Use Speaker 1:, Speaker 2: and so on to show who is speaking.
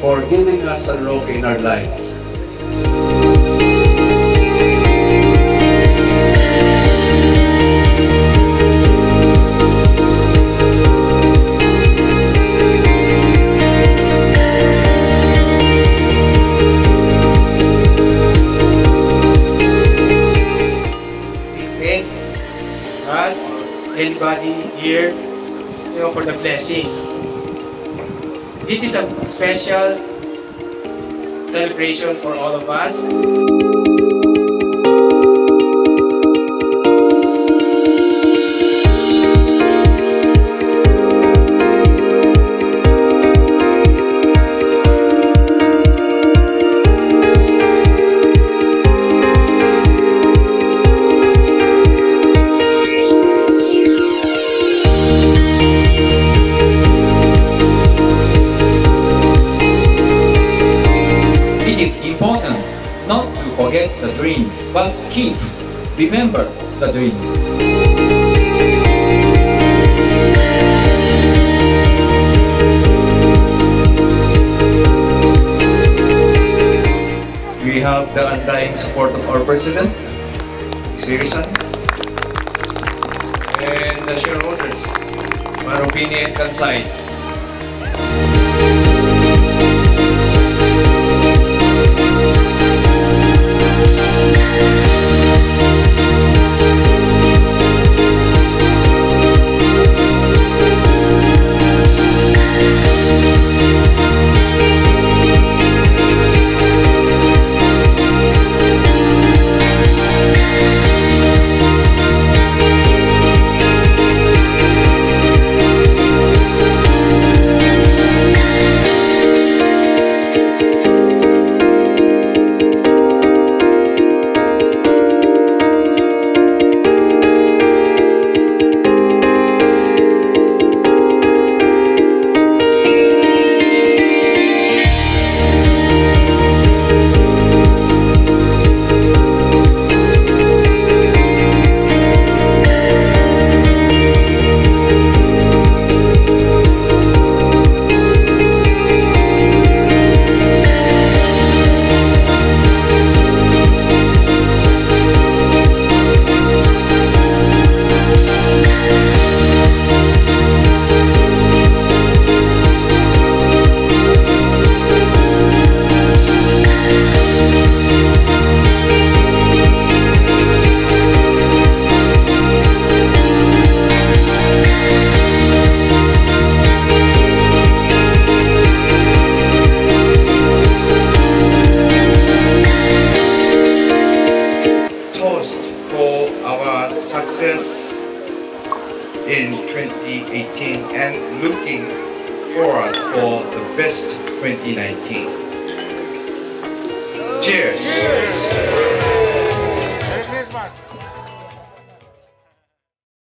Speaker 1: for giving us a look in our lives.
Speaker 2: thank God, anybody here, you know, for the blessings. This is a special celebration for all of us.
Speaker 3: Dream, but keep, remember the dream.
Speaker 1: We have the undying support of our president, Sirisan, and the shareholders, Marubeni and Kansai.
Speaker 4: 2018 and looking forward for the best 2019. Cheers.